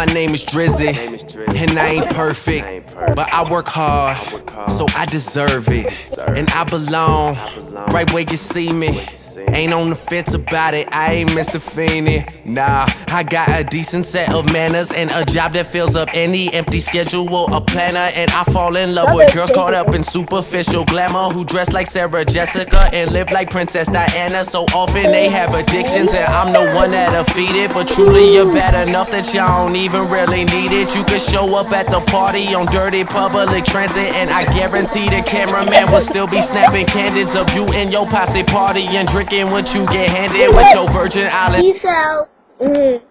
My name is Drizzy, and I ain't perfect, but I work hard, so I deserve it. And I belong right where you see me. Ain't on the fence about it, I ain't Mr. Feeny. Nah, I got a decent set of manners and a job that fills up any empty schedule, a planner. And I fall in love with girls caught up in superficial glamour who dress like Sarah Jessica and live like Princess Diana. So often they have addictions, and I'm the one that'll feed it. But truly, you're bad enough that y'all don't even really need it. You could show up at the party on dirty public transit, and I guarantee the cameraman will still be snapping candids of you and your posse party and drinking what you get handed with your Virgin Island. Peace out. Mm.